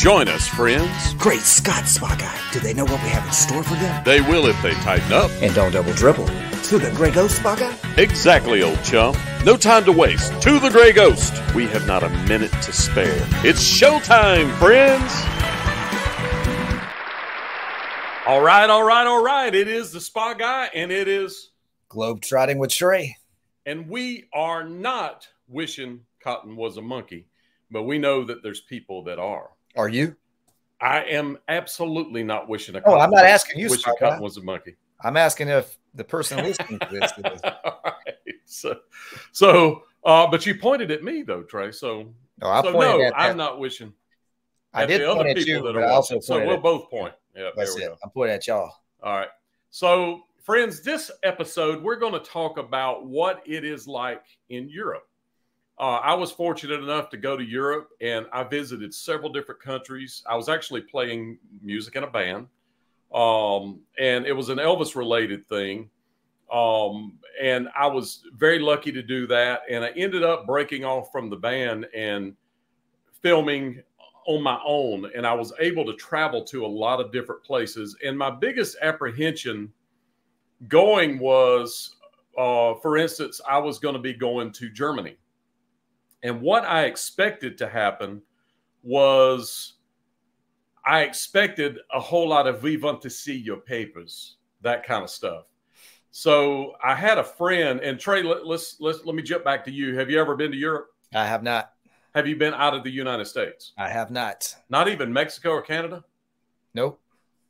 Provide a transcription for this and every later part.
Join us, friends. Great Scott, Spa Guy. Do they know what we have in store for them? They will if they tighten up. And don't double dribble. To the Grey Ghost, Spa Guy? Exactly, old chum. No time to waste. To the Grey Ghost. We have not a minute to spare. It's showtime, friends. All right, all right, all right. It is the Spa Guy, and it is Globe trotting with Trey. And we are not wishing Cotton was a monkey, but we know that there's people that are. Are you? I am absolutely not wishing a. Oh, I'm not asking you. Wishing Cotton was a monkey. I'm asking if the person listening to this is. All right. So, so, uh, but you pointed at me though, Trey. So, no, I so no, at, I'm not wishing. I did the point other at you, but I also watching. So we'll both point. Yeah, That's it. go. I'm pointing at y'all. All right. So, friends, this episode, we're going to talk about what it is like in Europe. Uh, I was fortunate enough to go to Europe and I visited several different countries. I was actually playing music in a band, um, and it was an Elvis related thing. Um, and I was very lucky to do that. And I ended up breaking off from the band and filming on my own and I was able to travel to a lot of different places. And my biggest apprehension going was, uh, for instance, I was going to be going to Germany. And what I expected to happen was I expected a whole lot of we want to see your papers, that kind of stuff. So I had a friend, and Trey, let, let's let's let me jump back to you. Have you ever been to Europe? I have not. Have you been out of the United States? I have not. Not even Mexico or Canada? Nope.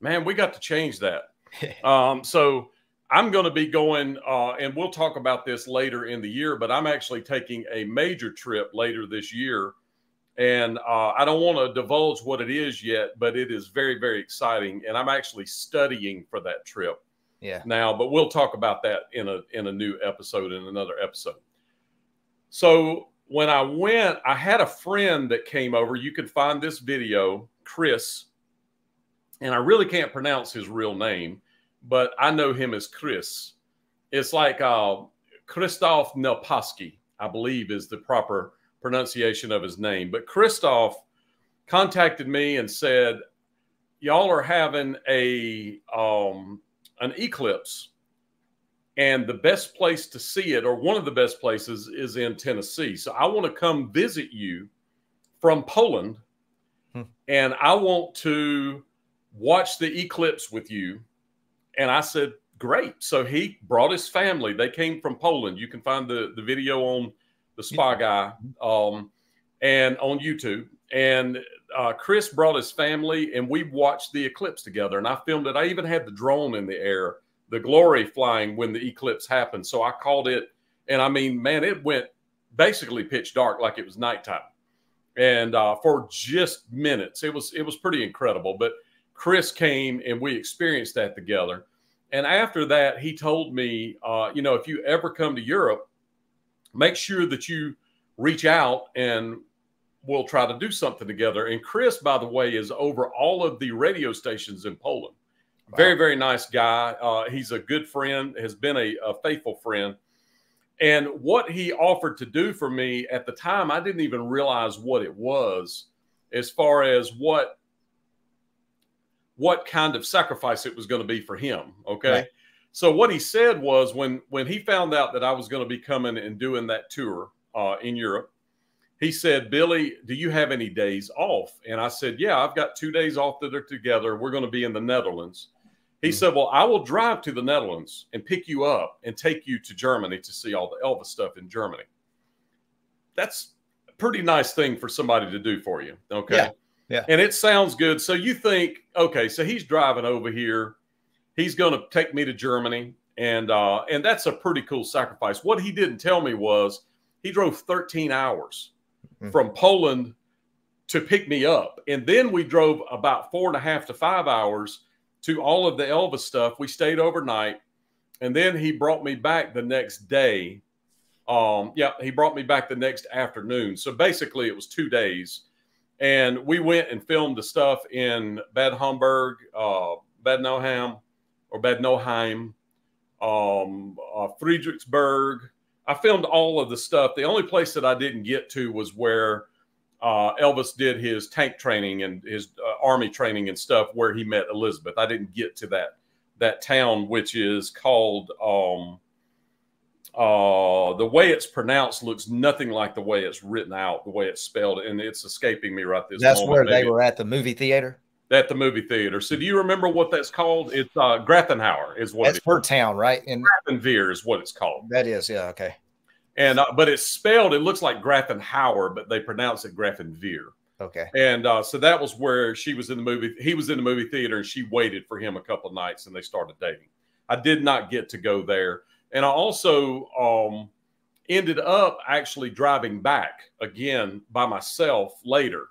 Man, we got to change that. um, so I'm going to be going, uh, and we'll talk about this later in the year, but I'm actually taking a major trip later this year. And uh, I don't want to divulge what it is yet, but it is very, very exciting. And I'm actually studying for that trip Yeah. now, but we'll talk about that in a in a new episode in another episode. So when I went, I had a friend that came over. You can find this video, Chris, and I really can't pronounce his real name, but I know him as Chris. It's like uh, Christoph Nelposki, I believe is the proper pronunciation of his name. But Christoph contacted me and said, "Y'all are having a um, an eclipse, and the best place to see it, or one of the best places, is in Tennessee. So I want to come visit you from Poland, Hmm. and I want to watch the eclipse with you." And I said, "Great!" So he brought his family. They came from Poland. You can find the the video on the Spa Guy um, and on YouTube. And uh, Chris brought his family, and we watched the eclipse together. And I filmed it. I even had the drone in the air, the glory flying when the eclipse happened. So I called it, and I mean, man, it went basically pitch dark, like it was nighttime, and uh, for just minutes, it was it was pretty incredible. But Chris came, and we experienced that together. And after that, he told me, uh, you know, if you ever come to Europe, make sure that you reach out and we'll try to do something together. And Chris, by the way, is over all of the radio stations in Poland. Very, very nice guy. Uh, he's a good friend, has been a, a faithful friend. And what he offered to do for me at the time, I didn't even realize what it was as far as what what kind of sacrifice it was going to be for him. Okay. Right. So what he said was when when he found out that I was going to be coming and doing that tour uh, in Europe, he said, "Billy, do you have any days off?" And I said, "Yeah, I've got two days off that are together. We're going to be in the Netherlands." He Mhm. said, "Well, I will drive to the Netherlands and pick you up and take you to Germany to see all the Elvis stuff in Germany." That's a pretty nice thing for somebody to do for you. Okay. Yeah. Yeah. And it sounds good. So you think, okay, so he's driving over here. He's going to take me to Germany. And uh, and that's a pretty cool sacrifice. What he didn't tell me was he drove 13 hours Mhm. from Poland to pick me up. And then we drove about four and a half to five hours to all of the Elvis stuff. We stayed overnight. And then he brought me back the next day. Um, yeah, he brought me back the next afternoon. So basically, it was two days. And we went and filmed the stuff in Bad Homburg, uh, Bad Noham, or Bad Nauheim, um, uh, Friedrichsburg. I filmed all of the stuff. The only place that I didn't get to was where uh, Elvis did his tank training and his uh, army training and stuff where he met Elizabeth. I didn't get to that that town, which is called um, uh, the way it's pronounced looks nothing like the way it's written out, the way it's spelled, and it's escaping me right this. That's moment. where they Maybe were at the movie theater. at the movie theater. So, do you remember what that's called? It's uh, Grafenhauer is what That's it per town, right? And is. Grafenveer is what it's called. that is, yeah, okay. And uh, but it's spelled. It looks like Grafenhauer, but they pronounce it Grafenveer. Okay. And uh, so that was where she was in the movie. He was in the movie theater, and she waited for him a couple of nights, and they started dating. I did not get to go there, and I also um, ended up actually driving back again by myself later.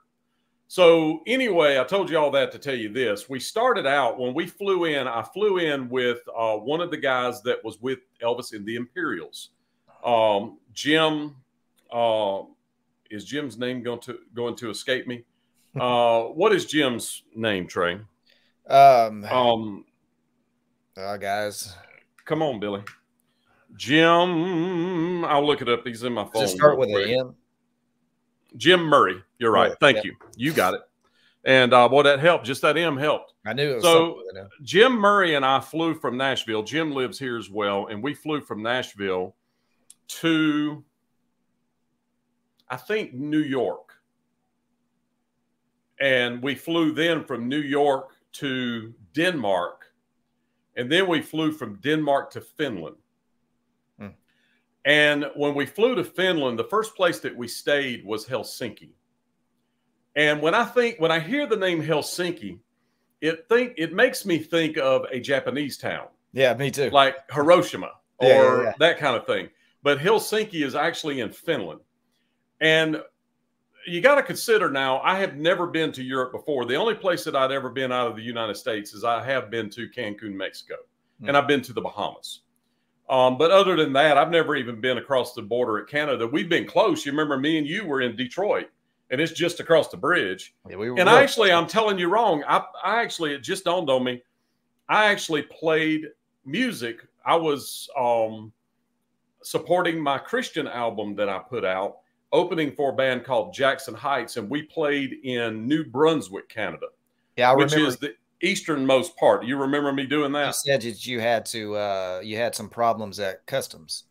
So anyway, I told you all that to tell you this. We started out when we flew in. I flew in with uh, one of the guys that was with Elvis in the Imperials, um, Jim. Uh, is Jim's name going to going to escape me? Uh, what is Jim's name, Trey? Um, Um, uh, guys, come on, Billy. Jim, I'll look it up. He's in my phone. does it start with an M? Jim Murray. You're right. Murray, Thank yeah. you. You got it. And uh, boy, that helped. Just that M helped. I knew it was So- with an M. Jim Murray and I flew from Nashville. Jim lives here as well, and we flew from Nashville to, I think, New York. And we flew then from New York to Denmark, and then we flew from Denmark to Finland. Hmm. And when we flew to Finland, the first place that we stayed was Helsinki. And when I think, when I hear the name Helsinki, it think it makes me think of a Japanese town Yeah, me too. like Hiroshima or Yeah, yeah, yeah. that kind of thing. But Helsinki is actually in Finland. And you got to consider now, I have never been to Europe before. The only place that I'd ever been out of the United States is I have been to Cancun, Mexico, and I've been to the Bahamas. Um, but other than that, I've never even been across the border at Canada. We've been close. You remember me and you were in Detroit, and it's just across the bridge. Yeah, we were And I actually, I'm telling you wrong. I, I actually, it just dawned on me. I actually played music. I was um, supporting my Christian album that I put out, opening for a band called Jackson Heights, and we played in New Brunswick, Canada, yeah, I which remember is the easternmost part. You remember me doing you that? said that you had to uh you had some problems at customs.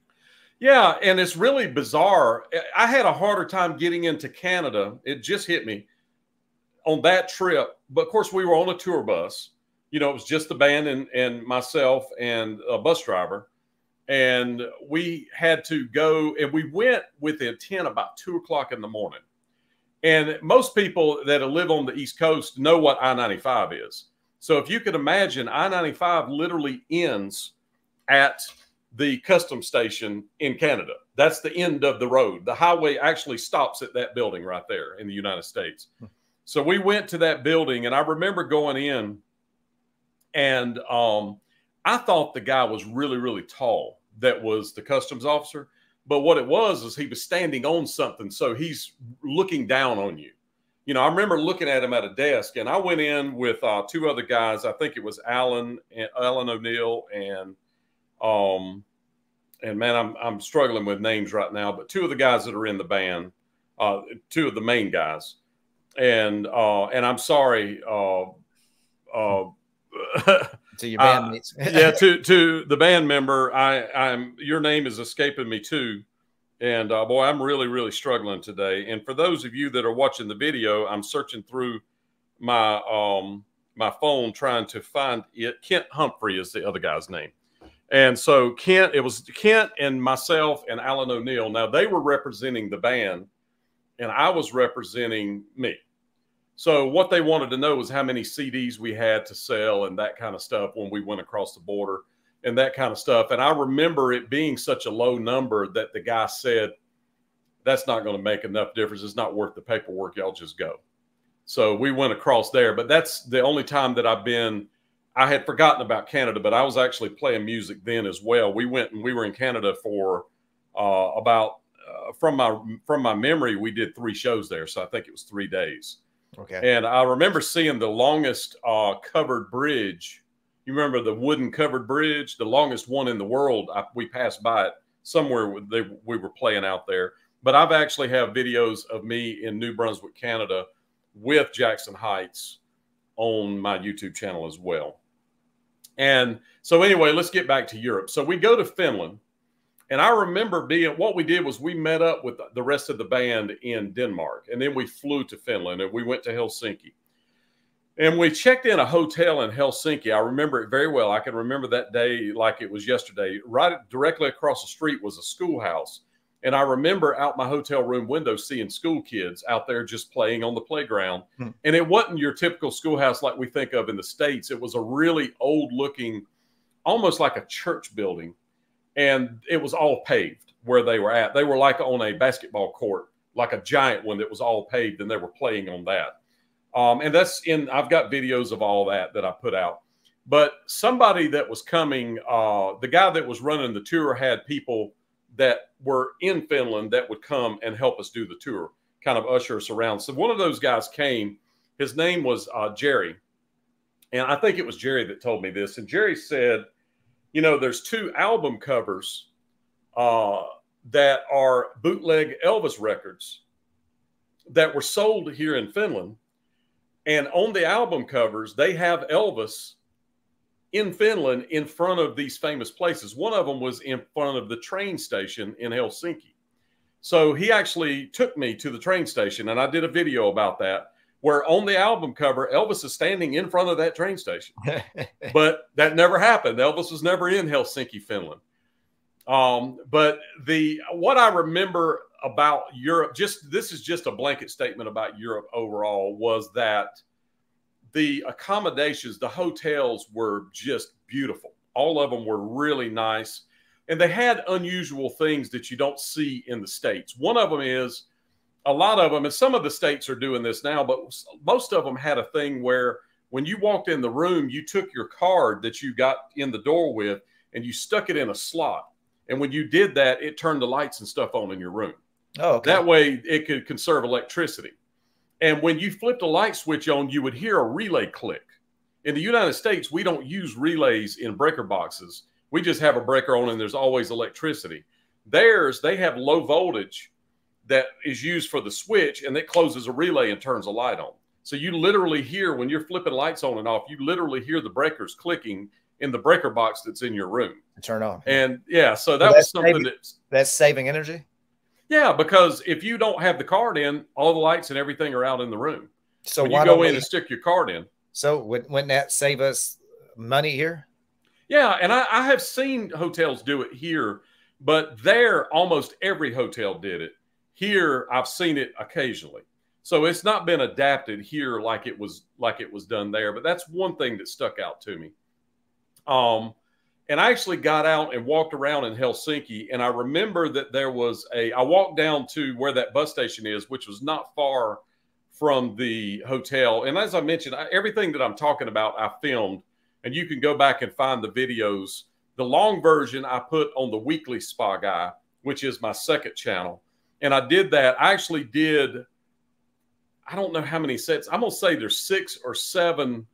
Yeah, and it's really bizarre. I had a harder time getting into Canada. It just hit me on that trip. But of course, we were on a tour bus. You know, it was just the band and, and myself and a bus driver. And we had to go, and we went with the intent about two o'clock in the morning. And most people that live on the East Coast know what I 95 is. So if you could imagine, I 95 literally ends at the custom station in Canada. That's the end of the road. The highway actually stops at that building right there in the United States. So we went to that building, and I remember going in, and um, I thought the guy was really, really tall. That was the customs officer. But what it was is he was standing on something, so he's looking down on you. You know, I remember looking at him at a desk, and I went in with uh, two other guys. I think it was Alan and Alan O'Neill and um, and man, I'm I'm struggling with names right now. But two of the guys that are in the band, uh, two of the main guys, and uh, and I'm sorry, uh, uh, To your bandmates. yeah, to to the band member, I I'm your name is escaping me too, and uh, boy, I'm really really struggling today. And for those of you that are watching the video, I'm searching through my um my phone trying to find it. Kent Humphrey is the other guy's name. And so Kent, it was Kent and myself and Alan O'Neill. Now they were representing the band, and I was representing me. So what they wanted to know was how many CDs we had to sell and that kind of stuff when we went across the border and that kind of stuff. And I remember it being such a low number that the guy said, "That's not going to make enough difference. It's not worth the paperwork. Y'all just go." So we went across there, but that's the only time that I've been. I had forgotten about Canada, but I was actually playing music then as well. We went and we were in Canada for uh, about uh, from my from my memory, we did three shows there, so I think it was three days. Okay. And I remember seeing the longest uh, covered bridge. You remember the wooden covered bridge, the longest one in the world. I, we passed by it somewhere. They, we were playing out there, but I've actually have videos of me in New Brunswick, Canada, with Jackson Heights on my YouTube channel as well. And so, anyway, let's get back to Europe. So we go to Finland, and I remember being what we did was we met up with the rest of the band in Denmark, and then we flew to Finland and we went to Helsinki. And we checked in a hotel in Helsinki. I remember it very well. I can remember that day like it was yesterday. Right directly across the street was a schoolhouse. And I remember out my hotel room window seeing school kids out there just playing on the playground. Hmm. And it wasn't your typical schoolhouse like we think of in the States. It was a really old looking, almost like a church building. And it was all paved where they were at. They were like on a basketball court, like a giant one that was all paved, and they were playing on that. Um, and that's in, I've got videos of all that that I put out. But somebody that was coming, uh, the guy that was running the tour had people that were in Finland that would come and help us do the tour, kind of usher us around. So one of those guys came. His name was uh, Jerry. And I think it was Jerry that told me this. And Jerry said, you know, there's two album covers uh, that are bootleg Elvis records that were sold here in Finland. And on the album covers, they have Elvis in Finland in front of these famous places. One of them was in front of the train station in Helsinki. So he actually took me to the train station and I did a video about that where on the album cover Elvis is standing in front of that train station. but that never happened. Elvis was never in Helsinki, Finland. Um, but the what I remember about Europe, just this is just a blanket statement about Europe overall, was that the accommodations, the hotels were just beautiful. All of them were really nice. And they had unusual things that you don't see in the States. One of them is a lot of them, and some of the states are doing this now, but most of them had a thing where when you walked in the room, you took your card that you got in the door with and you stuck it in a slot. And when you did that, it turned the lights and stuff on in your room. Oh, okay. That way it could conserve electricity. And when you flipped a light switch on, you would hear a relay click. In the United States, we don't use relays in breaker boxes. We just have a breaker on and there's always electricity. Theirs, they have low voltage that is used for the switch and it closes a relay and turns a light on. So you literally hear when you're flipping lights on and off, you literally hear the breakers clicking in the breaker box that's in your room. Turn on. And yeah, so that was something saving, that's that's saving energy. Yeah, because if you don't have the card in, all the lights and everything are out in the room. So when you go in we, and stick your card in. So wouldn't that save us money here? Yeah, and I, I have seen hotels do it here, but there almost every hotel did it. Here, I've seen it occasionally. So it's not been adapted here like it was like it was done there. But that's one thing that stuck out to me. Um, and I actually got out and walked around in Helsinki. And I remember that there was a, I walked down to where that bus station is, which was not far from the hotel. And as I mentioned, I, everything that I'm talking about, I filmed, and you can go back and find the videos. The long version I put on the weekly spa guy, which is my second channel. And I did that. I actually did, I don't know how many sets. I'm going to say there's six or seven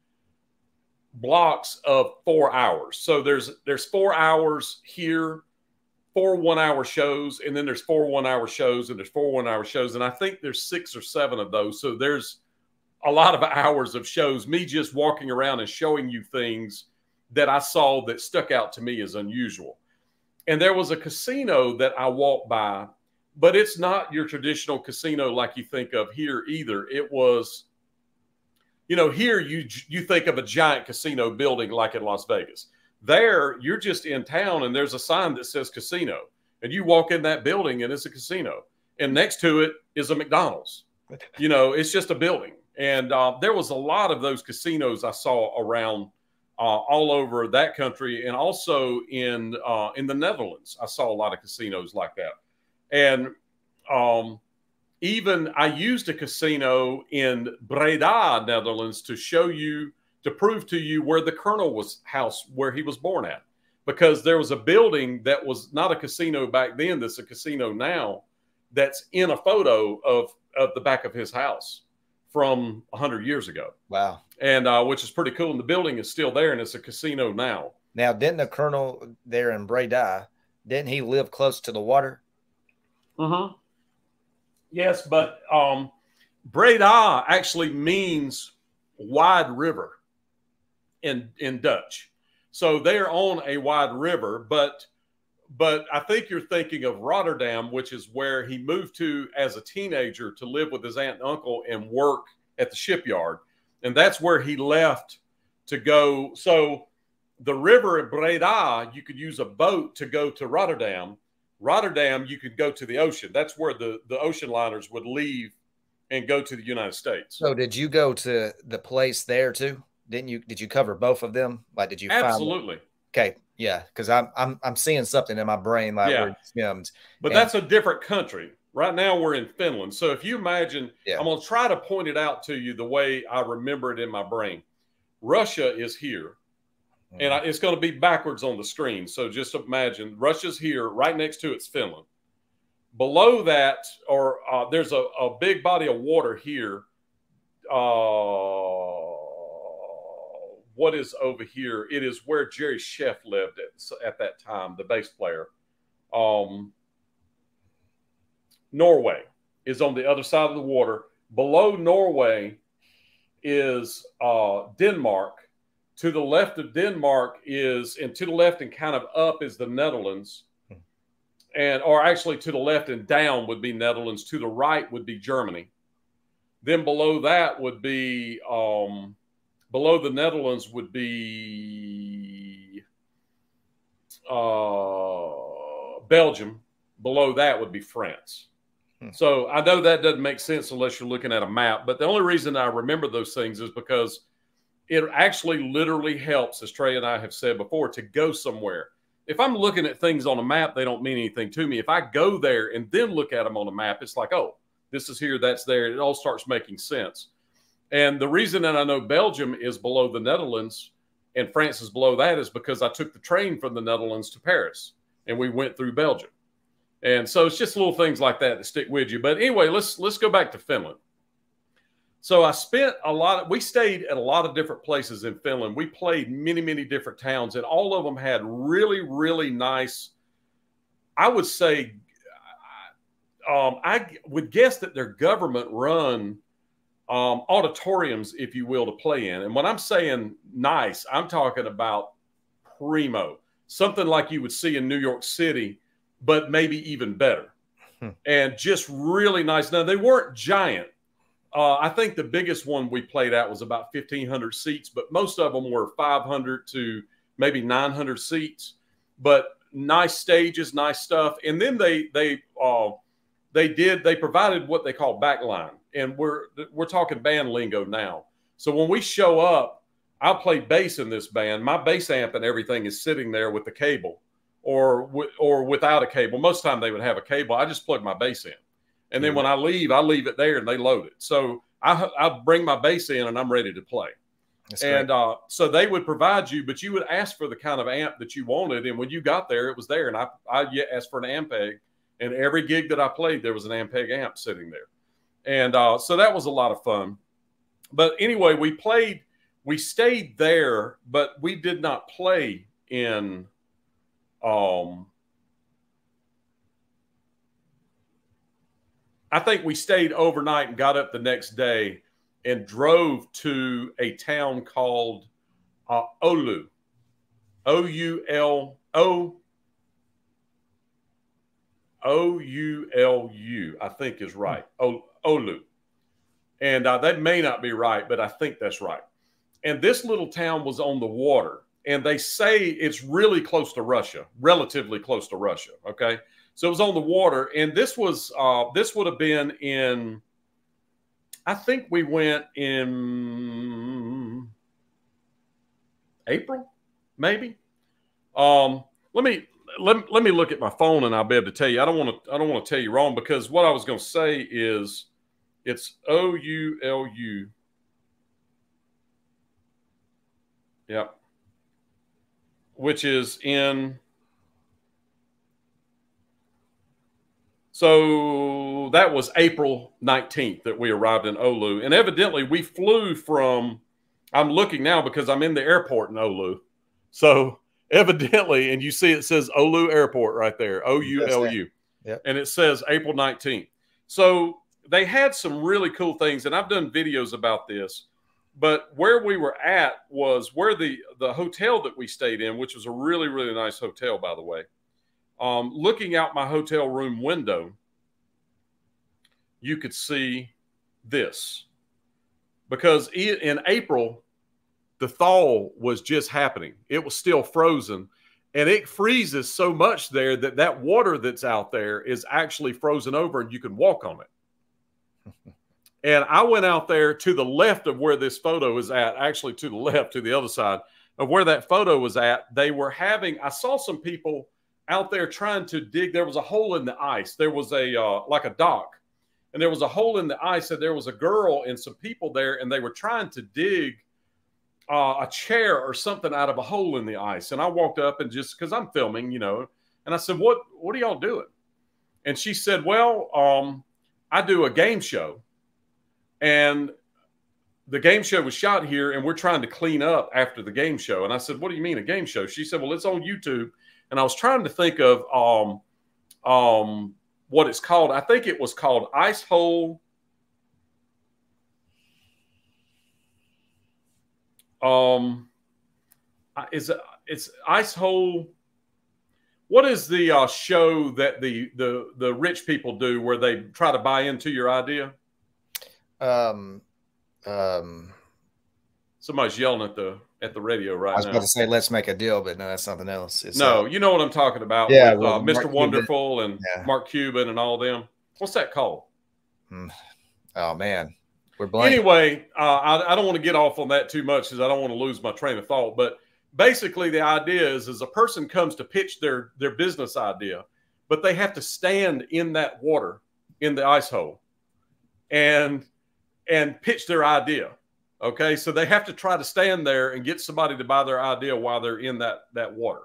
blocks of four hours. So there's there's four hours here, four one hour shows, and then there's four one hour shows, and there's four one hour shows, and I think there's six or seven of those. So there's a lot of hours of shows. Me just walking around and showing you things that I saw that stuck out to me as unusual. And there was a casino that I walked by, but it's not your traditional casino like you think of here either. It was you know, here you you think of a giant casino building like in Las Vegas. There, you're just in town and there's a sign that says casino, and you walk in that building and it's a casino, and next to it is a McDonald's. You know, it's just a building, and uh, there was a lot of those casinos I saw around uh, all over that country, and also in uh, in the Netherlands. I saw a lot of casinos like that, and um, even I used a casino in Breda, Netherlands, to show you, to prove to you where the colonel was house, where he was born at, because there was a building that was not a casino back then. That's a casino now. That's in a photo of of the back of his house from hundred years ago. Wow! And uh, which is pretty cool. And the building is still there, and it's a casino now. Now, didn't the colonel there in Breda? Didn't he live close to the water? Uh huh. Yes, but um, Breda actually means wide river in in Dutch. So they're on a wide river, but but I think you're thinking of Rotterdam, which is where he moved to as a teenager to live with his aunt and uncle and work at the shipyard. And that's where he left to go. So the river at Breda, you could use a boat to go to Rotterdam. Rotterdam, you could go to the ocean. That's where the, the ocean liners would leave and go to the United States. So did you go to the place there too? Didn't you? Did you cover both of them? Like, did you? Absolutely. okay, yeah, because I'm I'm I'm seeing something in my brain like yeah. Skims. But and, that's a different country. Right now we're in Finland. So if you imagine, yeah. I'm gonna try to point it out to you the way I remember it in my brain. Russia is here. Mm-hmm. And I, it's going to be backwards on the screen. So just imagine Russia's here, right next to it's Finland. Below that, or uh, there's a, a big body of water here. Uh, what is over here? It is where Jerry Scheff lived at, at that time, the bass player. Um, Norway is on the other side of the water. Below Norway is uh, Denmark. To the left of Denmark is, and to the left and kind of up is the Netherlands. And, or actually to the left and down would be Netherlands. To the right would be Germany. Then below that would be, um, Below the Netherlands would be uh, Belgium. Below that would be France. Hmm. So I know that doesn't make sense unless you're looking at a map. But the only reason I remember those things is because it actually literally helps, as Trey and I have said before, to go somewhere. If I'm looking at things on a map, they don't mean anything to me. If I go there and then look at them on a map, it's like, oh, this is here, that's there. It all starts making sense. And the reason that I know Belgium is below the Netherlands and France is below that is because I took the train from the Netherlands to Paris and we went through Belgium. And so it's just little things like that that stick with you. But anyway, let's let's go back to Finland. So I spent a lot of, we stayed at a lot of different places in Finland. We played many, many different towns, and all of them had really, really nice, I would say, um, I would guess that they're government run um, auditoriums, if you will, to play in. And when I'm saying nice, I'm talking about primo, something like you would see in New York City, but maybe even better. Hmm. And just really nice. Now, they weren't giant. Uh, I think the biggest one we played at was about 1,500 seats, but most of them were 500 to maybe 900 seats. But nice stages, nice stuff. And then they they uh, they did they provided what they call backline and we're we're talking band lingo now. So when we show up, I'll play bass in this band. My bass amp and everything is sitting there with the cable, or or without a cable. Most time they would have a cable. I just plug my bass in, and then when I leave, I leave it there and they load it. So I I bring my bass in and I'm ready to play. and uh, so they would provide you, but you would ask for the kind of amp that you wanted, and when you got there, it was there. And I I asked for an Ampeg, and every gig that I played, there was an Ampeg amp sitting there. And uh, so that was a lot of fun. But anyway, we played, we stayed there, but we did not play in um, I think we stayed overnight and got up the next day and drove to a town called uh, Oulu. O U L O O U L U, I think is right. O, Oulu. And uh, that may not be right, but I think that's right. And this little town was on the water. And they say it's really close to Russia, relatively close to Russia. Okay. So it was on the water. And this was, uh, this would have been in, I think we went in April, maybe. Um, let me let, let me look at my phone and I'll be able to tell you. I don't want to I don't want to tell you wrong because what I was going to say is it's O U L U. Yep. Which is in. So that was April 19th that we arrived in Oulu. And evidently we flew from, I'm looking now because I'm in the airport in Oulu. So evidently, and you see it says Oulu Airport right there, O U L U. And it says April 19th. So they had some really cool things, and I've done videos about this. But where we were at was where the the hotel that we stayed in, which was a really really nice hotel, by the way. Um, looking out my hotel room window, you could see this because in April the thaw was just happening. It was still frozen and it freezes so much there that that water that's out there is actually frozen over and you can walk on it. and I went out there to the left of where this photo is at, actually to the left, to the other side of where that photo was at. They were having, I saw some people out there trying to dig. There was a hole in the ice. There was a, uh, like a dock, and there was a hole in the ice, and there was a girl and some people there, and they were trying to dig uh, a chair or something out of a hole in the ice. And I walked up and just because I'm filming, you know, and I said, "What What are y'all doing?" And she said, "Well, um, I do a game show, and the game show was shot here, and we're trying to clean up after the game show." And I said, "What do you mean a game show?" She said, "Well, it's on YouTube." And I was trying to think of um, um, what it's called. I think it was called Ice Hole. Um is it's ice hole. What is the uh, show that the the the rich people do where they try to buy into your idea? Um um somebody's yelling at the at the radio right now. I was now. about to say let's make a deal, but no, that's something else. It's no, uh, you know what I'm talking about. Yeah, with, well, uh, Mr. Wonderful Cuban. and yeah. Mark Cuban and all them. What's that called? Hmm. Oh man, we're blank. Anyway, uh, I, I, don't want to get off on that too much because I don't want to lose my train of thought. But basically, the idea is, is a person comes to pitch their their business idea, but they have to stand in that water in the ice hole, and and pitch their idea. Okay, so they have to try to stand there and get somebody to buy their idea while they're in that that water.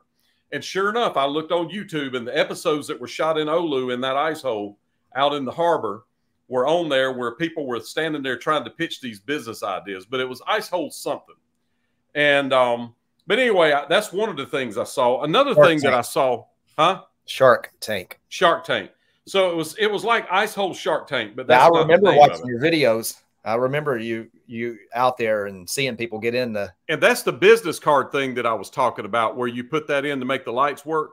And sure enough, I looked on YouTube and the episodes that were shot in Oulu in that ice hole out in the harbor were on there where people were standing there trying to pitch these business ideas, but it was ice hole something. And um, but anyway, I, that's one of the things I saw. Another Shark thing Tank. that I saw, huh? Shark Tank. Shark Tank. So it was it was like ice hole Shark Tank, but that's I remember watching your videos. I remember you you out there and seeing people get in the and that's the business card thing that I was talking about, where you put that in to make the lights work.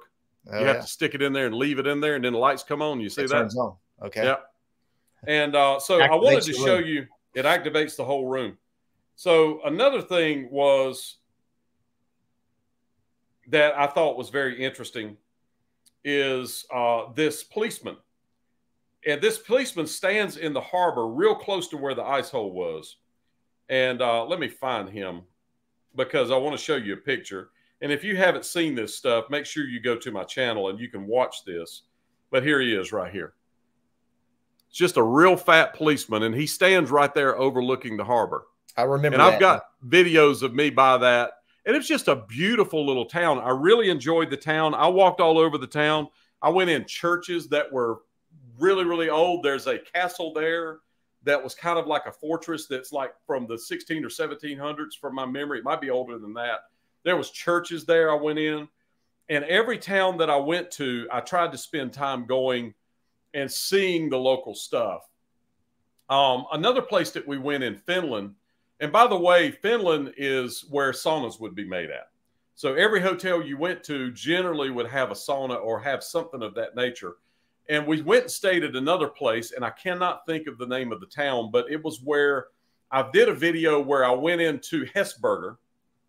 Oh, you have yeah. to stick it in there and leave it in there, and then the lights come on. You see it that? Okay. Yeah. And uh, so I wanted to show room. you it activates the whole room. So another thing was that I thought was very interesting is uh, this policeman. And this policeman stands in the harbor real close to where the ice hole was. And uh, let me find him because I want to show you a picture. And if you haven't seen this stuff, make sure you go to my channel and you can watch this. But here he is right here. It's just a real fat policeman, and he stands right there overlooking the harbor. I remember. And I've got videos of me by that, and it's just a beautiful little town. I really enjoyed the town. I walked all over the town. I went in churches that were really, really old. There's a castle there that was kind of like a fortress that's like from the 16 or 1700s from my memory. It might be older than that. There was churches there I went in. And every town that I went to, I tried to spend time going – and seeing the local stuff. Um, another place that we went in Finland, and by the way, Finland is where saunas would be made at. So every hotel you went to generally would have a sauna or have something of that nature. And we went and stayed at another place, and I cannot think of the name of the town, but it was where I did a video where I went into Hesburger,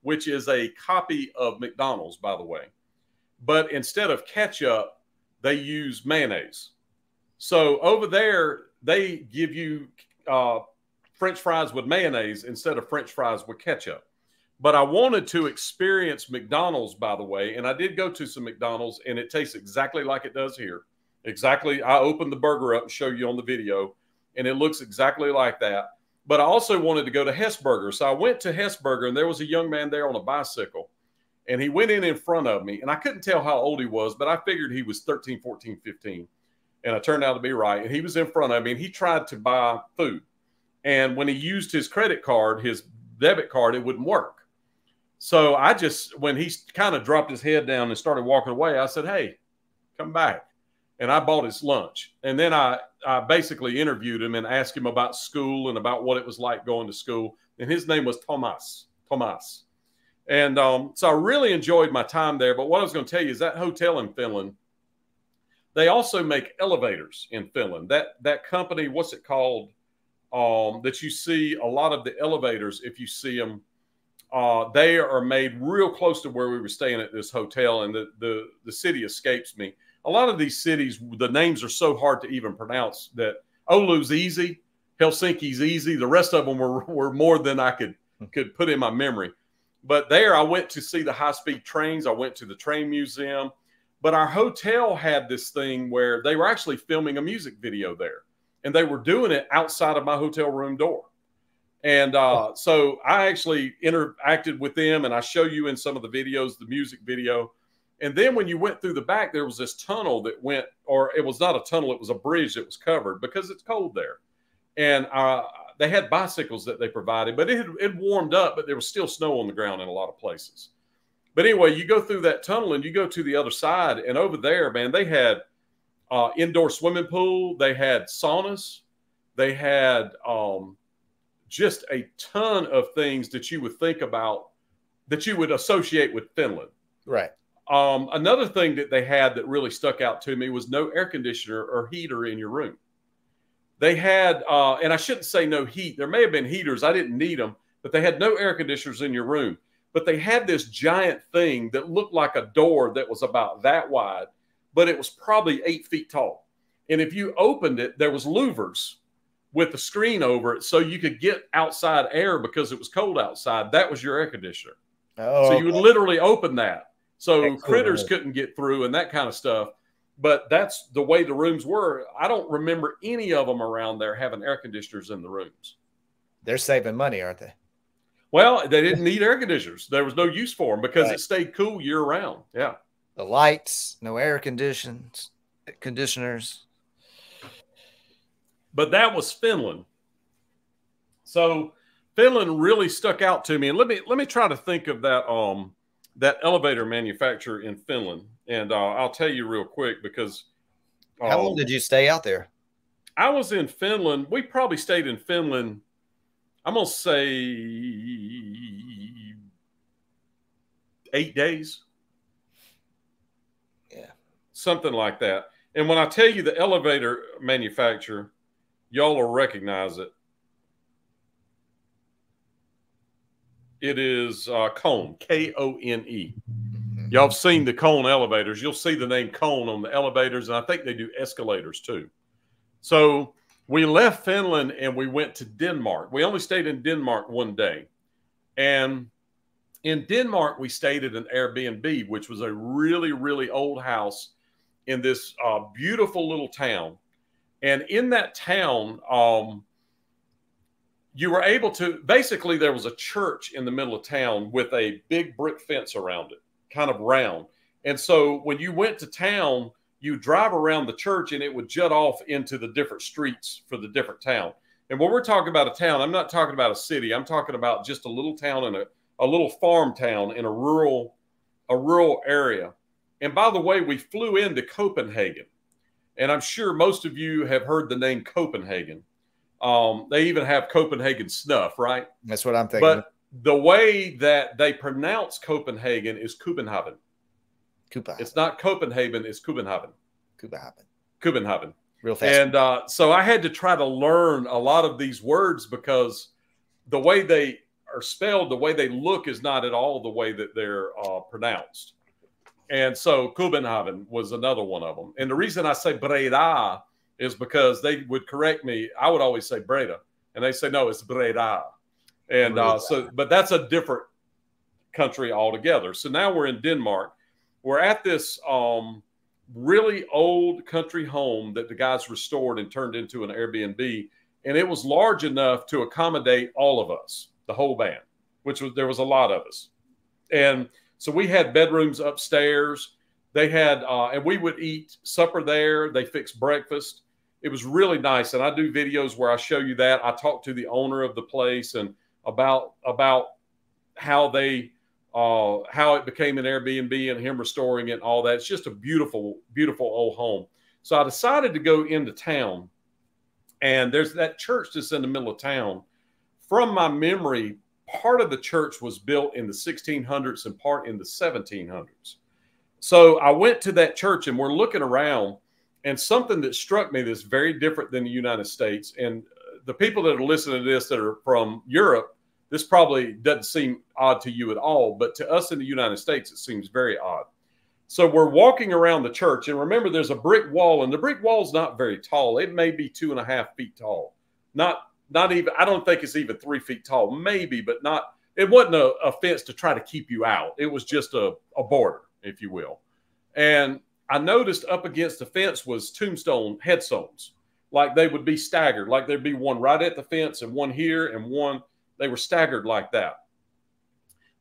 which is a copy of McDonald's, by the way. But instead of ketchup, they use mayonnaise. So over there, they give you uh, French fries with mayonnaise instead of French fries with ketchup. But I wanted to experience McDonald's, by the way, and I did go to some McDonald's, and it tastes exactly like it does here. Exactly. I opened the burger up and show you on the video, and it looks exactly like that. But I also wanted to go to Hesburger. So I went to Hesburger, and there was a young man there on a bicycle. And he went in in front of me, and I couldn't tell how old he was, but I figured he was 13, 14, 15 and I turned out to be right. And he was in front of me and he tried to buy food. And when he used his credit card, his debit card, it wouldn't work. So I just, when he kind of dropped his head down and started walking away, I said, Hey, come back. And I bought his lunch. And then I, I basically interviewed him and asked him about school and about what it was like going to school. And his name was Tomas. Tomas. And um, so I really enjoyed my time there. But what I was going to tell you is that hotel in Finland, they also make elevators in Finland. That that company, what's it called? Um, that you see a lot of the elevators, if you see them, uh, they are made real close to where we were staying at this hotel, and the the the city escapes me. A lot of these cities, the names are so hard to even pronounce that Oulu's easy, Helsinki's easy. The rest of them were were more than I could could put in my memory. But there, I went to see the high speed trains. I went to the train museum. But our hotel had this thing where they were actually filming a music video there, and they were doing it outside of my hotel room door. And uh, so I actually interacted with them, and I show you in some of the videos the music video. And then when you went through the back, there was this tunnel that went, or it was not a tunnel, it was a bridge that was covered because it's cold there. And uh, they had bicycles that they provided, but it had it warmed up, but there was still snow on the ground in a lot of places. But anyway, you go through that tunnel and you go to the other side, and over there, man, they had uh, indoor swimming pool, they had saunas, they had um, just a ton of things that you would think about that you would associate with Finland. Right. Um, another thing that they had that really stuck out to me was no air conditioner or heater in your room. They had, uh, and I shouldn't say no heat. There may have been heaters. I didn't need them, but they had no air conditioners in your room. But they had this giant thing that looked like a door that was about that wide, but it was probably eight feet tall. And if you opened it, there was louvers with the screen over it, so you could get outside air because it was cold outside. That was your air conditioner. Oh, so you would literally open that, so Excellent. critters couldn't get through and that kind of stuff but that's the way the rooms were. I don't remember any of them around there having air conditioners in the rooms. They're saving money, aren't they? Well, they didn't need air conditioners. There was no use for them because right. it stayed cool year round. Yeah. The lights, no air conditions, conditioners. But that was Finland. So Finland really stuck out to me. And let me let me try to think of that um that elevator manufacturer in Finland and uh, I'll tell you real quick because. Um, How long did you stay out there? I was in Finland. We probably stayed in Finland. I'm gonna say eight days. Yeah, something like that. And when I tell you the elevator manufacturer, y'all will recognize it. It is uh, Kone, K O N E. Y'all have seen the Kone elevators. You'll see the name Kone on the elevators, and I think they do escalators too. So we left Finland and we went to Denmark. We only stayed in Denmark one day. And in Denmark, we stayed at an Airbnb, which was a really, really old house in this uh, beautiful little town. And in that town, um, you were able to basically, there was a church in the middle of town with a big brick fence around it kind of round. And so when you went to town, you drive around the church and it would jut off into the different streets for the different town. And when we're talking about a town, I'm not talking about a city. I'm talking about just a little town and a, a little farm town in a rural, a rural area. And by the way, we flew into Copenhagen. And I'm sure most of you have heard the name Copenhagen. Um, they even have Copenhagen snuff, right? That's what I'm thinking. But the way that they pronounce Copenhagen is Kubenhaven. Kubenhaven. It's not Copenhagen, it's Kubenhaven. Kubenhaven. Kubenhaven. Real fast. And uh, so I had to try to learn a lot of these words because the way they are spelled, the way they look is not at all the way that they're uh, pronounced. And so Kubenhaven was another one of them. And the reason I say Breda is because they would correct me. I would always say Breda, and they say, no, it's Breda. And uh, so, but that's a different country altogether. So now we're in Denmark. We're at this um, really old country home that the guys restored and turned into an Airbnb. And it was large enough to accommodate all of us, the whole band, which was there was a lot of us. And so we had bedrooms upstairs. They had, uh, and we would eat supper there. They fixed breakfast. It was really nice. And I do videos where I show you that. I talk to the owner of the place and about about how they uh, how it became an Airbnb and him restoring it and all that. It's just a beautiful, beautiful old home. So I decided to go into town, and there's that church that's in the middle of town. From my memory, part of the church was built in the 1600s and part in the 1700s. So I went to that church and we're looking around, and something that struck me that's very different than the United States. And uh, the people that are listening to this that are from Europe, this probably doesn't seem odd to you at all, but to us in the United States, it seems very odd. So we're walking around the church, and remember, there's a brick wall, and the brick wall is not very tall. It may be two and a half feet tall. Not, not even. I don't think it's even three feet tall. Maybe, but not. It wasn't a, a fence to try to keep you out. It was just a, a border, if you will. And I noticed up against the fence was tombstone headstones, like they would be staggered, like there'd be one right at the fence and one here and one. They were staggered like that.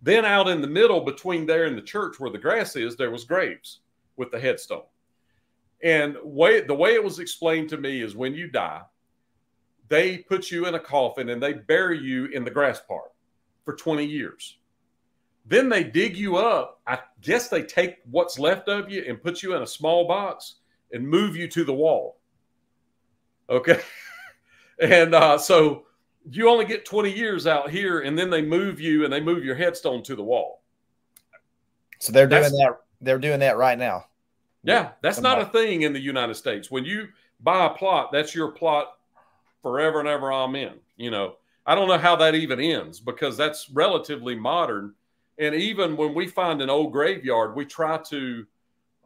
Then out in the middle between there and the church where the grass is, there was graves with the headstone. And way the way it was explained to me is when you die, they put you in a coffin and they bury you in the grass part for 20 years. Then they dig you up. I guess they take what's left of you and put you in a small box and move you to the wall. Okay. and uh, so you only get 20 years out here and then they move you and they move your headstone to the wall so they're doing that's, that they're doing that right now yeah that's not a thing in the united states when you buy a plot that's your plot forever and ever amen you know i don't know how that even ends because that's relatively modern and even when we find an old graveyard we try to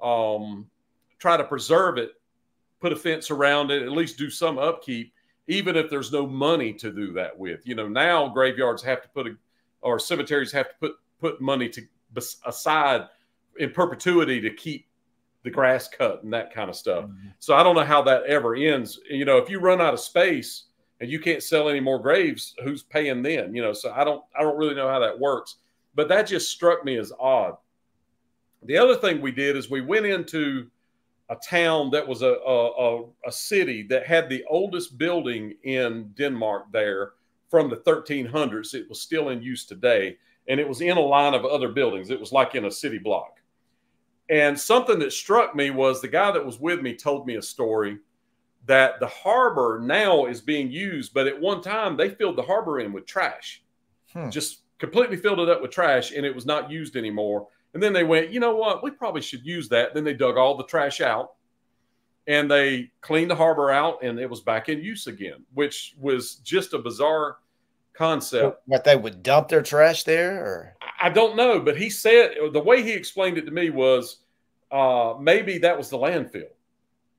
um, try to preserve it put a fence around it at least do some upkeep even if there's no money to do that with. You know, now graveyards have to put a, or cemeteries have to put put money to aside in perpetuity to keep the grass cut and that kind of stuff. Mm-hmm. So I don't know how that ever ends. You know, if you run out of space and you can't sell any more graves, who's paying then? You know, so I don't I don't really know how that works. But that just struck me as odd. The other thing we did is we went into a town that was a, a, a, city that had the oldest building in Denmark there from the 1300s. It was still in use today, and it was in a line of other buildings. It was like in a city block. And something that struck me was the guy that was with me told me a story that the harbor now is being used, but at one time they filled the harbor in with trash, hmm. just completely filled it up with trash, and it was not used anymore. And then they went, you know what? We probably should use that. Then they dug all the trash out and they cleaned the harbor out and it was back in use again, which was just a bizarre concept. What they would dump their trash there or I don't know, but he said the way he explained it to me was uh, maybe that was the landfill.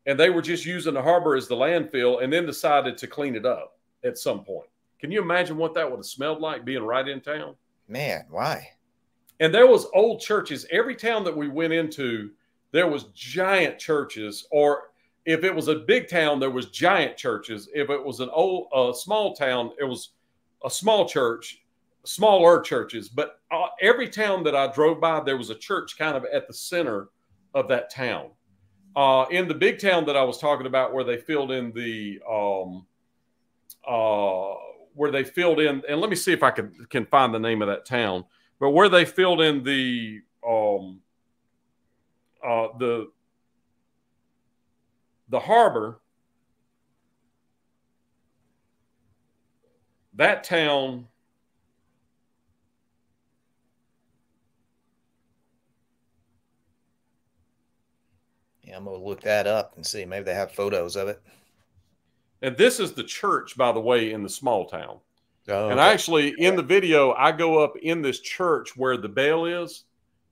And they were just using the harbor as the landfill and then decided to clean it up at some point. Can you imagine what that would have smelled like being right in town? Man, why? And there was old churches. Every town that we went into, there was giant churches. Or if it was a big town, there was giant churches. If it was an old, uh, small town, it was a small church, smaller churches. But uh, every town that I drove by, there was a church kind of at the center of that town. Uh, in the big town that I was talking about, where they filled in the um, uh, where they filled in, and let me see if I can can find the name of that town but where they filled in the um, uh, the the harbor, that town Yeah, I'm gonna look that up and see. Maybe they have photos of it. And this is the church, by the way, in the small town. Oh, and okay. actually, in the video, I go up in this church where the bell is,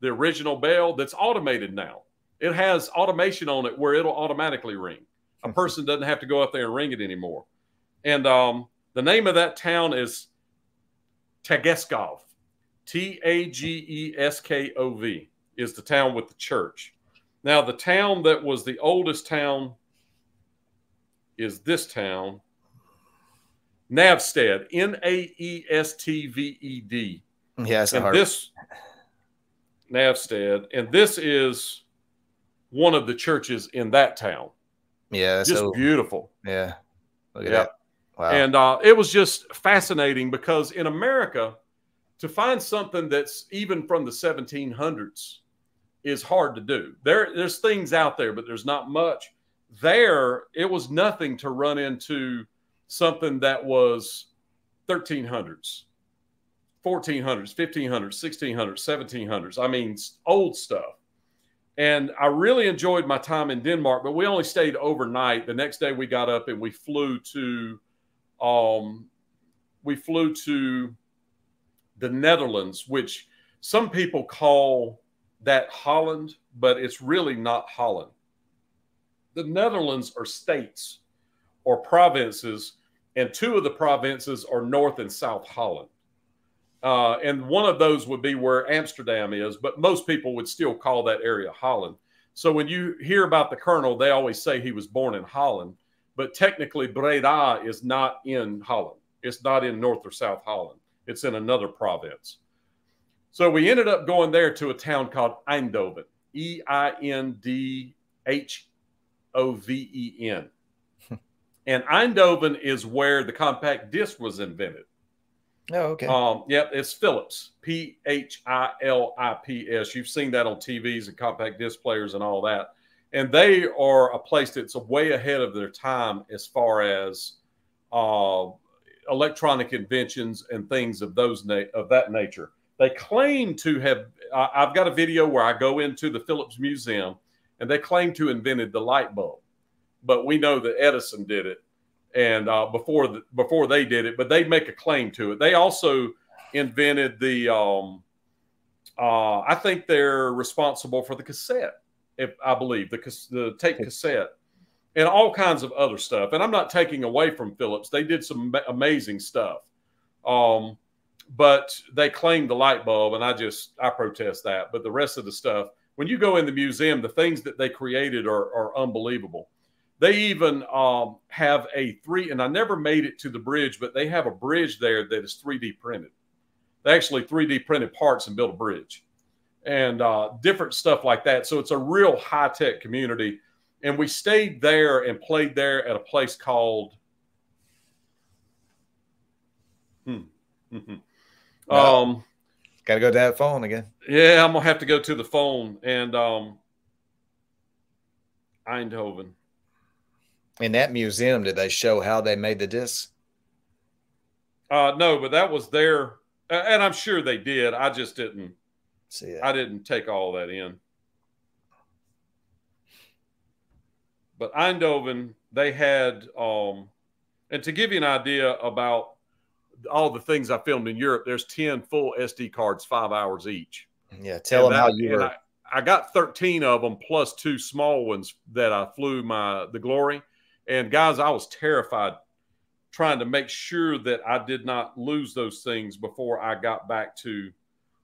the original bell that's automated now. It has automation on it where it'll automatically ring. A person doesn't have to go up there and ring it anymore. And um, the name of that town is Tageskov. T A G E S K O V is the town with the church. Now, the town that was the oldest town is this town Naestved, N A E S T V E D. Yes, and this Naestved, and this is one of the churches in that town. Yeah, just so, beautiful. Yeah, look at yeah. that. Wow. And uh, it was just fascinating because in America, to find something that's even from the 1700s is hard to do. There, there's things out there, but there's not much. There it was nothing to run into something that was 1300s 1400s 1500s 1600s 1700s i mean old stuff. And i really enjoyed my time in denmark but we only stayed overnight. The next day we got up and we flew to um, we flew to the netherlands which some people call that holland but it's really not holland the Netherlands are states or provinces, and two of the provinces are North and South Holland. Uh, and one of those would be where Amsterdam is, but most people would still call that area Holland. So when you hear about the colonel, they always say he was born in Holland, but technically Breda is not in Holland. It's not in North or South Holland. It's in another province. So we ended up going there to a town called Eindhoven, E I N D H O V E N. and Eindhoven is where the compact disc was invented. Oh, okay. Um, yep, it's Philips, P H I L I P S. You've seen that on TVs and compact disc players and all that. And they are a place that's way ahead of their time as far as uh, electronic inventions and things of those na- of that nature. They claim to have. Uh, I've got a video where I go into the Philips Museum and they claim to invented the light bulb, but we know that Edison did it, and uh, before the, before they did it, but they make a claim to it. They also invented the. Um, uh, I think they're responsible for the cassette, if I believe the the tape cassette, and all kinds of other stuff. And I'm not taking away from Philips; they did some amazing stuff. Um, but they claimed the light bulb, and I just I protest that. But the rest of the stuff, when you go in the museum, the things that they created are, are unbelievable. They even um, have a three, and I never made it to the bridge, but they have a bridge there that is 3D printed. They actually 3D printed parts and built a bridge and uh, different stuff like that. So it's a real high tech community. And we stayed there and played there at a place called. Hmm. Mm-hmm. Um, Got to go to that phone again. Yeah, I'm gonna have to go to the phone and um, Eindhoven. In that museum, did they show how they made the discs? Uh, no, but that was their, and I'm sure they did. I just didn't see it. I didn't take all that in. But Eindhoven, they had, um, and to give you an idea about all the things I filmed in Europe, there's 10 full SD cards, five hours each. Yeah. Tell and them how you were. I, I, got 13 of them plus two small ones that I flew my, the glory. And guys, I was terrified trying to make sure that I did not lose those things before I got back to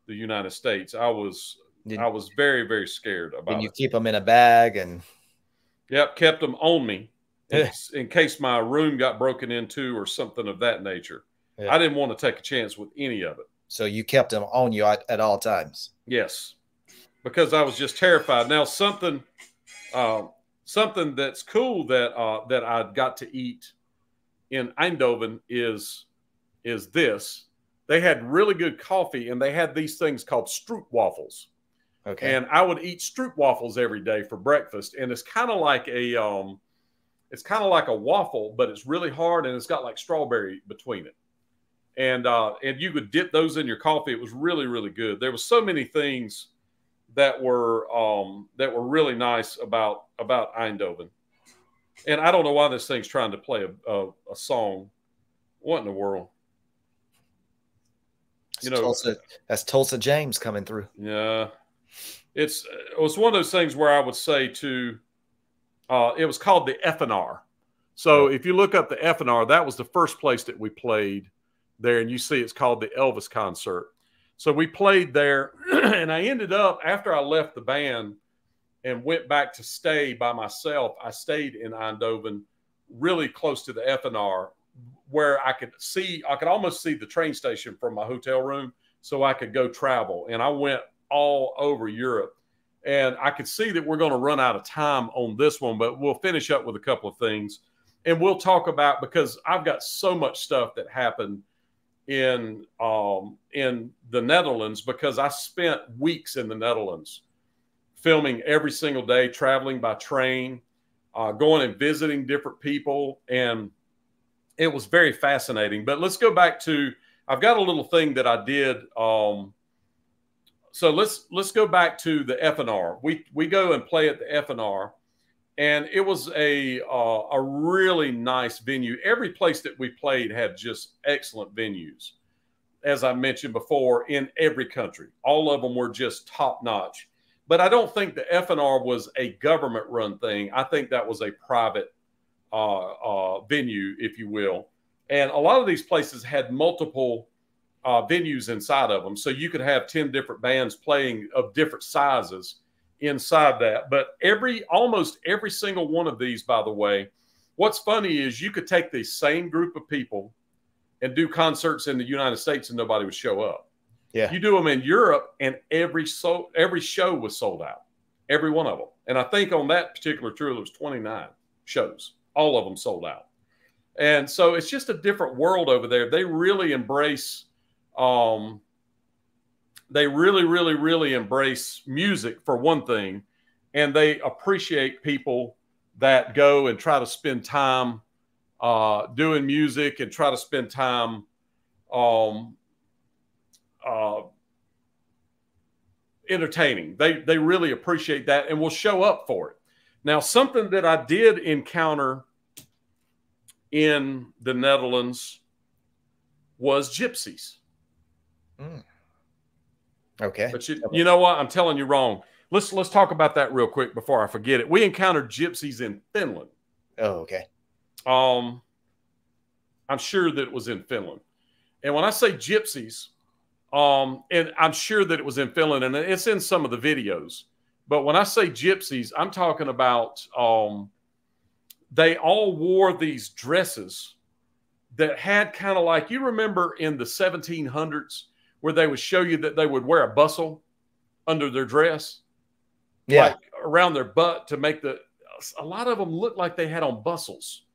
the United States. I was, did, I was very, very scared about Did you it. keep them in a bag and? Yep. Kept them on me in, in case my room got broken into or something of that nature. Yeah. I didn't want to take a chance with any of it. So you kept them on you at, at all times. Yes, because I was just terrified. Now something, uh, something that's cool that uh, that I got to eat in Eindhoven is is this. They had really good coffee, and they had these things called stroop waffles. Okay. And I would eat stroop waffles every day for breakfast, and it's kind of like a um, it's kind of like a waffle, but it's really hard, and it's got like strawberry between it and uh, and you could dip those in your coffee. It was really really good. There was so many things that were um, that were really nice about about Eindhoven. And I don't know why this thing's trying to play a, a, a song. What in the world? You know, Tulsa, that's Tulsa James coming through. Yeah, it's it was one of those things where I would say to, uh, it was called the Effenaar. So if you look up the Effenaar, that was the first place that we played there, and you see it's called the Elvis concert. So we played there, and I ended up after I left the band and went back to stay by myself. I stayed in Eindhoven, really close to the Effenaar, where I could see, I could almost see the train station from my hotel room, so I could go travel. And I went all over Europe, and I could see that we're going to run out of time on this one, but we'll finish up with a couple of things, and we'll talk about because I've got so much stuff that happened in um, in the Netherlands because I spent weeks in the Netherlands filming every single day, traveling by train. uh, going and visiting different people, and it was very fascinating. But let's go back to I've got a little thing that I did. Um, so let's let's go back to the Effenaar. We we go and play at the Effenaar, and it was a uh, a really nice venue. Every place that we played had just excellent venues, as I mentioned before, in every country. All of them were just top notch. But I don't think the Effenaar was a government run thing. I think that was a private uh, uh, venue, if you will. And a lot of these places had multiple uh, venues inside of them. So you could have 10 different bands playing of different sizes inside that. But every, almost every single one of these, by the way, what's funny is you could take the same group of people and do concerts in the United States and nobody would show up. Yeah. You do them in Europe and every so every show was sold out. Every one of them. And I think on that particular tour there was 29 shows. All of them sold out. And so it's just a different world over there. They really embrace um, they really, really, really embrace music for one thing, and they appreciate people that go and try to spend time uh, doing music and try to spend time um, uh, entertaining. They they really appreciate that and will show up for it. Now, something that I did encounter in the Netherlands was gypsies. Mm. Okay. But you, you know what? I'm telling you wrong. Let's let's talk about that real quick before I forget it. We encountered gypsies in Finland. Oh, okay. Um, I'm sure that it was in Finland. And when I say gypsies, um, and I'm sure that it was in Finland, and it's in some of the videos. But when I say gypsies, I'm talking about um, they all wore these dresses that had kind of like you remember in the 1700s where they would show you that they would wear a bustle under their dress, yeah, like around their butt to make the. A lot of them looked like they had on bustles,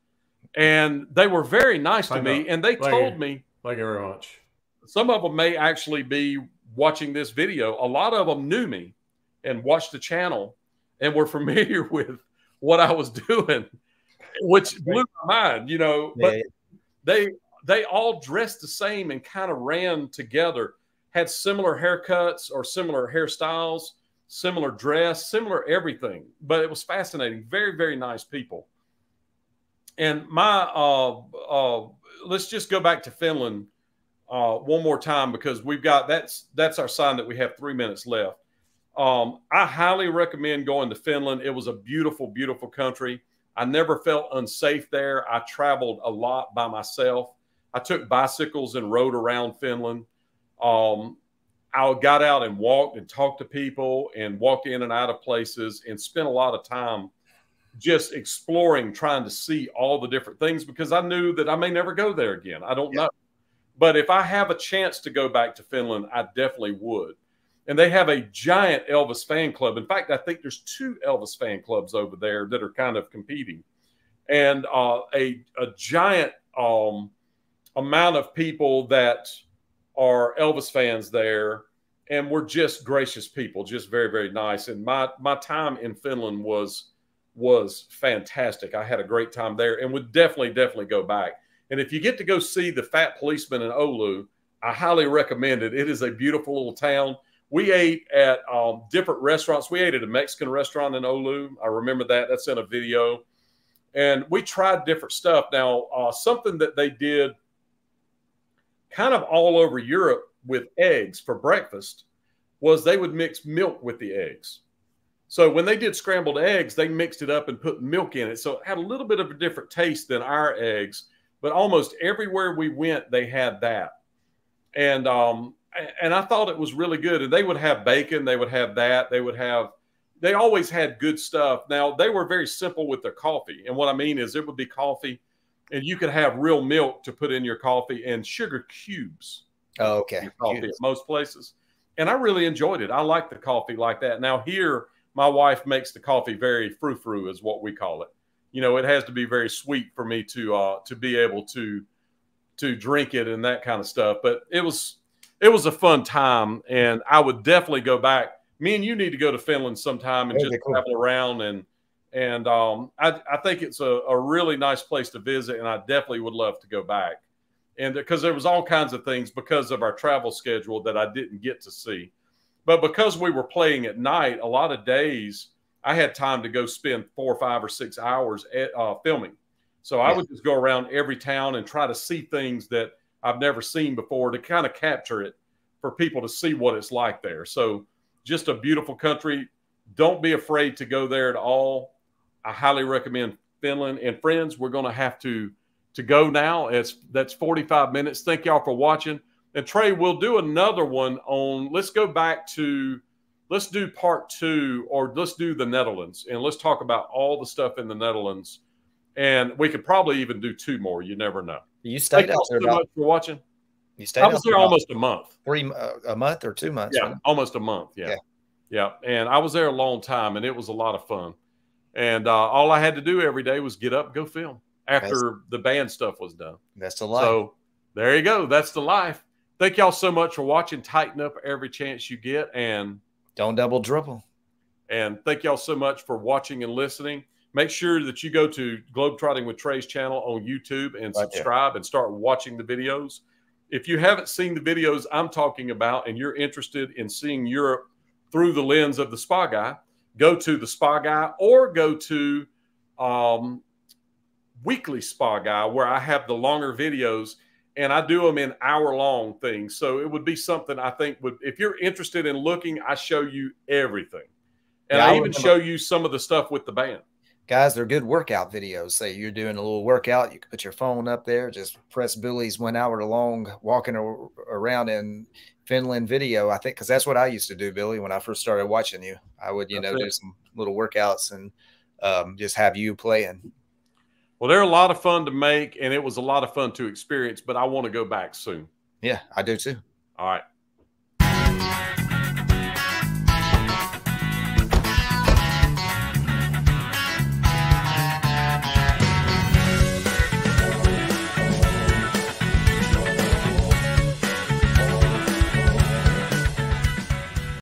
and they were very nice to me. And they like told it. me Thank you very much. some of them may actually be watching this video. A lot of them knew me and watched the channel and were familiar with what I was doing, which blew my mind, you know. But Yeah, they they all dressed the same and kind of ran together, had similar haircuts or similar hairstyles, similar dress, similar everything. But it was fascinating. Very very nice people. And my uh, uh, let's just go back to Finland uh, one more time because we've got that's that's our sign that we have three minutes left. Um, I highly recommend going to Finland. It was a beautiful, beautiful country. I never felt unsafe there. I traveled a lot by myself. I took bicycles and rode around Finland. Um, I got out and walked and talked to people and walked in and out of places and spent a lot of time just exploring, trying to see all the different things because I knew that I may never go there again. I don't Yeah. know. But if I have a chance to go back to Finland, I definitely would. And they have a giant Elvis fan club. In fact, I think there's two Elvis fan clubs over there that are kind of competing, and uh, a a giant um, amount of people that are Elvis fans there, and we're just gracious people, just very very nice. And my my time in Finland was was fantastic. I had a great time there, and would definitely definitely go back. And if you get to go see the Fat Policeman in Oulu, I highly recommend it. It is a beautiful little town. We ate at um, different restaurants. We ate at a Mexican restaurant in Oulu. I remember that. That's in a video. And we tried different stuff. Now, uh, something that they did kind of all over Europe with eggs for breakfast was they would mix milk with the eggs. So when they did scrambled eggs, they mixed it up and put milk in it. So it had a little bit of a different taste than our eggs, but almost everywhere we went, they had that. And um, and I thought it was really good. And they would have bacon, they would have that, they would have they always had good stuff. Now they were very simple with their coffee. And what I mean is it would be coffee and you could have real milk to put in your coffee and sugar cubes Oh, okay. coffee at most places. And I really enjoyed it. I like the coffee like that. Now here, my wife makes the coffee very frou frou, is what we call it. You know, it has to be very sweet for me to uh, to be able to to drink it and that kind of stuff. But it was it was a fun time, and I would definitely go back. Me and you need to go to Finland sometime and That'd just cool. travel around and and um, I, I think it's a, a really nice place to visit, and I definitely would love to go back. And because there was all kinds of things because of our travel schedule that I didn't get to see, but because we were playing at night, a lot of days I had time to go spend four, or five, or six hours at, uh, filming. So I would just go around every town and try to see things that I've never seen before to kind of capture it for people to see what it's like there. So just a beautiful country. Don't be afraid to go there at all. I highly recommend Finland. And friends, we're going to have to to go now. It's that's 45 minutes. Thank y'all for watching. And Trey, we'll do another one on. Let's go back to. Let's do part two, or let's do the Netherlands, and let's talk about all the stuff in the Netherlands. And we could probably even do two more. You never know. You stayed Thank there so about, much for watching. you stayed I was there almost a month. three uh, a month or two months. Yeah, wasn't almost a month. Yeah. Yeah. yeah. And I was there a long time and it was a lot of fun. And uh, all I had to do every day was get up, go film after the band stuff was done. That's the life. So there you go. That's the life. Thank y'all so much for watching. Tighten up every chance you get. And Don't double dribble. and thank y'all so much for watching and listening. Make sure that you go to Globetrotting with Trey's channel on YouTube and Right subscribe and start watching the videos. If you haven't seen the videos I'm talking about and you're interested in seeing Europe through the lens of the Spa Guy, go to the Spa Guy or go to um, Weekly Spa Guy, where I have the longer videos and I do them in hour long things. So it would be something I think would, if you're interested in looking, I show you everything. And Yeah, I, I even show you some of the stuff with the band. Guys, they're good workout videos. Say you're doing a little workout, you can put your phone up there, just press Billy's one hour long walking around in Finland video. I think because that's what I used to do, Billy, when I first started watching you. I would, you That's know, it. do some little workouts and um, just have you playing. Well, they're a lot of fun to make, and it was a lot of fun to experience, but I want to go back soon. Yeah, I do too. All right.